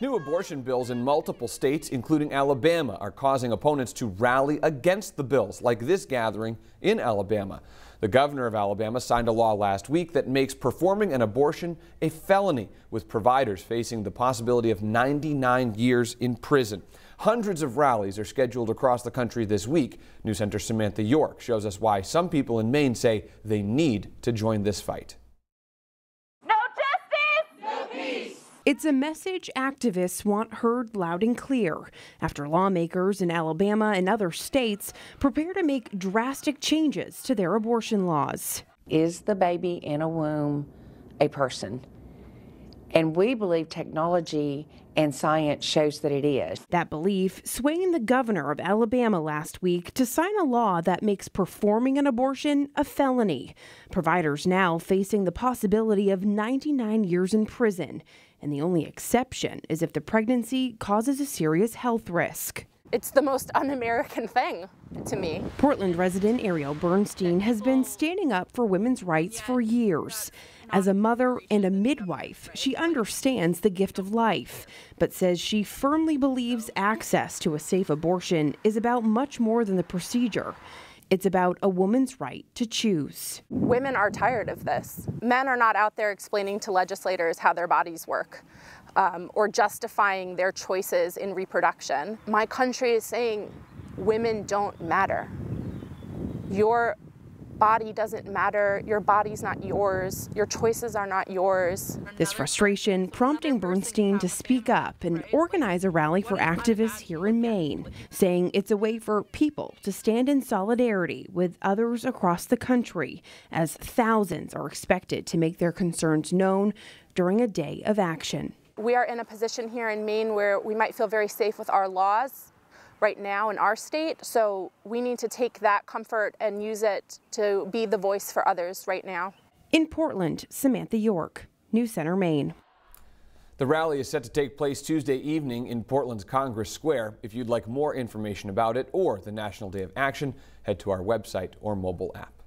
New abortion bills in multiple states, including Alabama, are causing opponents to rally against the bills, like this gathering in Alabama. The governor of Alabama signed a law last week that makes performing an abortion a felony, with providers facing the possibility of 99 years in prison. Hundreds of rallies are scheduled across the country this week. News Center Samantha York shows us why some people in Maine say they need to join this fight. It's a message activists want heard loud and clear after lawmakers in Alabama and other states prepare to make drastic changes to their abortion laws. Is the baby in a womb a person? And we believe technology and science shows that it is. That belief swaying the governor of Alabama last week to sign a law that makes performing an abortion a felony. Providers now facing the possibility of 99 years in prison. And the only exception is if the pregnancy causes a serious health risk. It's the most un American thing to me. Portland resident Ariel Bernstein has been standing up for women's rights for years. As a mother and a midwife, she understands the gift of life, but says she firmly believes access to a safe abortion is about much more than the procedure. It's about a woman's right to choose. Women are tired of this. Men are not out there explaining to legislators how their bodies work um, or justifying their choices in reproduction. My country is saying women don't matter. Your body doesn't matter, your body's not yours, your choices are not yours. This frustration prompting Bernstein to speak up and organize a rally for activists here in Maine, saying it's a way for people to stand in solidarity with others across the country as thousands are expected to make their concerns known during a day of action. We are in a position here in Maine where we might feel very safe with our laws right now in our state. So we need to take that comfort and use it to be the voice for others right now. In Portland, Samantha York, News Center, Maine. The rally is set to take place Tuesday evening in Portland's Congress Square. If you'd like more information about it or the National Day of Action, head to our website or mobile app.